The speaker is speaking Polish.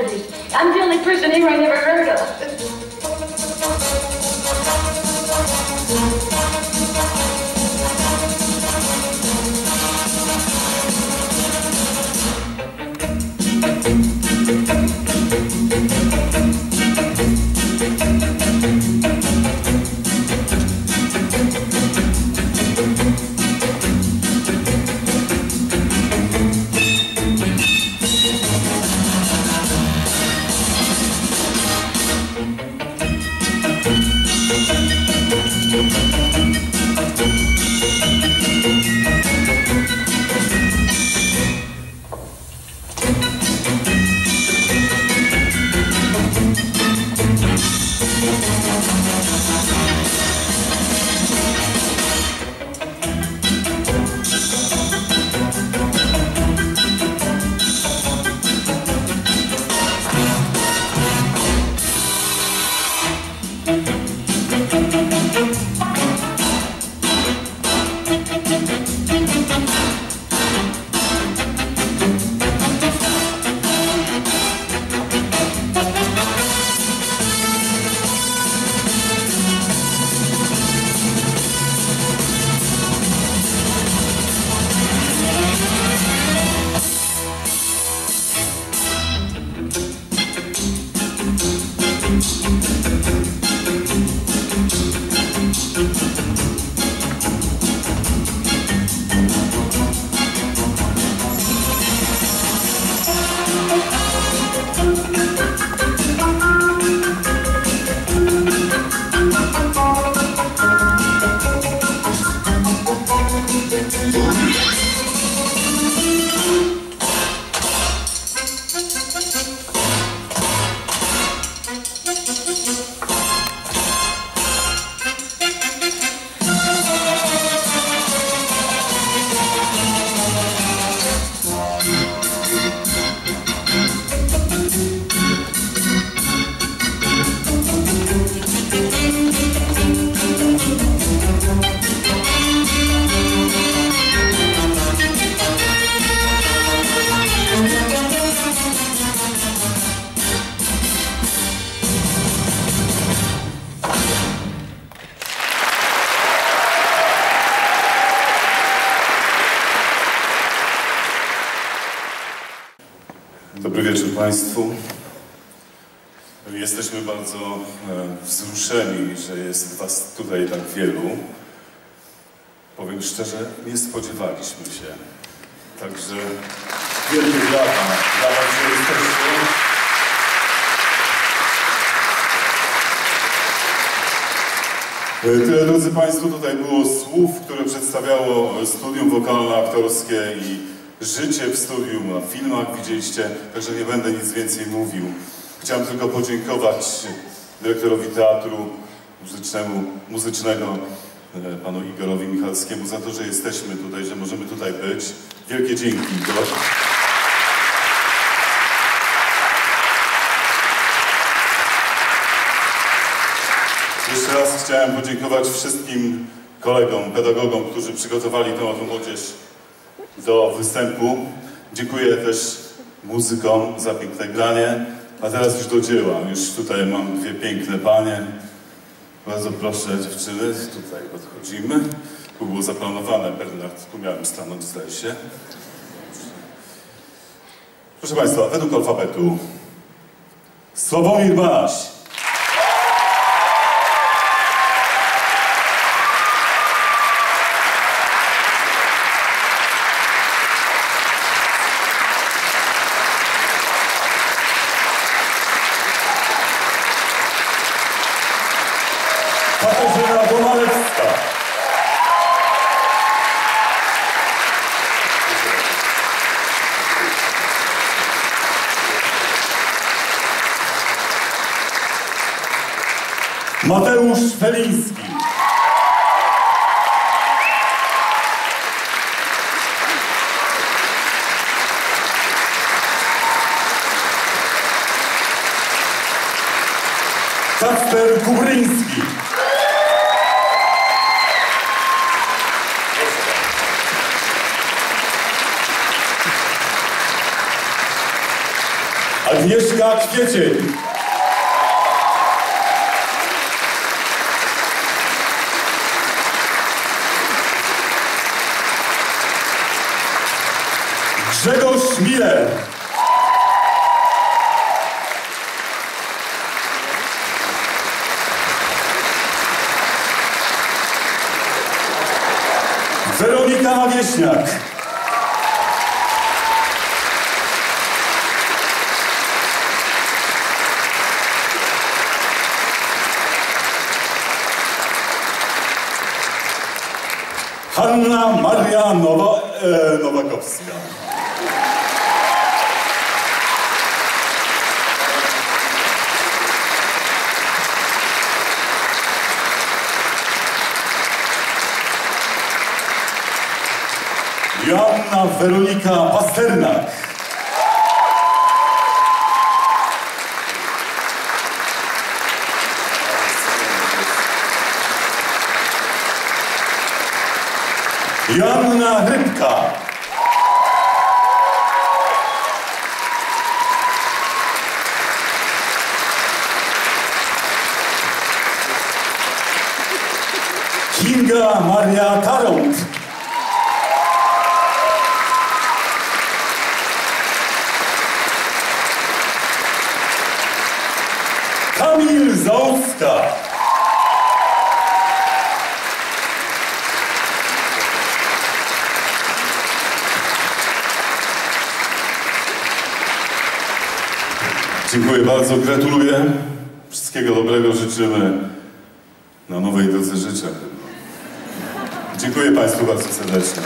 I'm the only person here I never heard of. Wieczór Państwu. Jesteśmy bardzo e, wzruszeni, że jest Was tutaj tak wielu. Powiem szczerze, nie spodziewaliśmy się. Także wielkie brawa dla Was, że jesteście. E, Tyle, drodzy Państwo, tutaj było słów, które przedstawiało studium wokalno-aktorskie i życie w studium, na filmach widzieliście, także nie będę nic więcej mówił. Chciałem tylko podziękować dyrektorowi teatru muzycznemu, muzycznego, e, panu Igorowi Michalskiemu za to, że jesteśmy tutaj, że możemy tutaj być. Wielkie dzięki. Jeszcze raz chciałem podziękować wszystkim kolegom, pedagogom, którzy przygotowali tę młodzież do występu. Dziękuję też muzykom za piękne granie. A teraz już do dzieła. Już tutaj mam dwie piękne panie. Bardzo proszę dziewczyny, tutaj podchodzimy. Tu było zaplanowane, Bernard, tu miałem stanąć, zdaje się. Proszę Państwa, według alfabetu Sławomir Banaś. Mateusz Feliński. Kacper Kubryński. Agnieszka Kwiecień. Miller. Weronika Nawieśniak. Hanna Maria Nowa, e, Nowakowska. Joanna Weronika Pasternak. Joanna Rybka. Kinga Maria Tarąd. Dziękuję bardzo, gratuluję. Wszystkiego dobrego życzymy na nowej drodze życia. Dziękuję Państwu bardzo serdecznie.